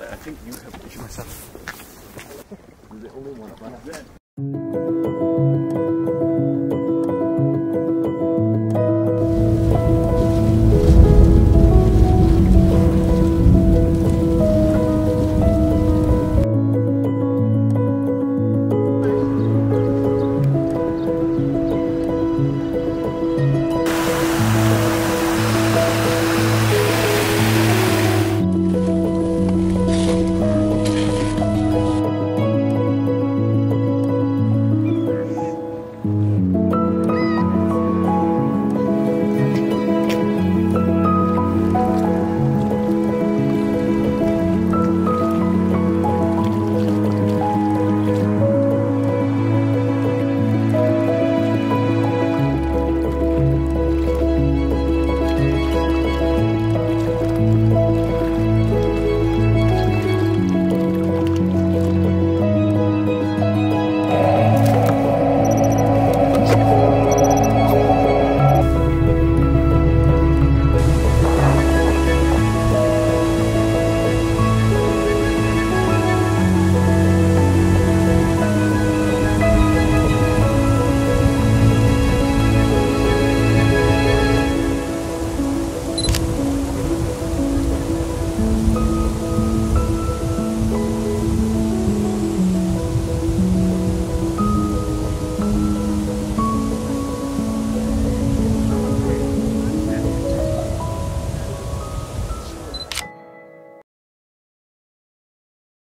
I think you have to myself. You're the only one.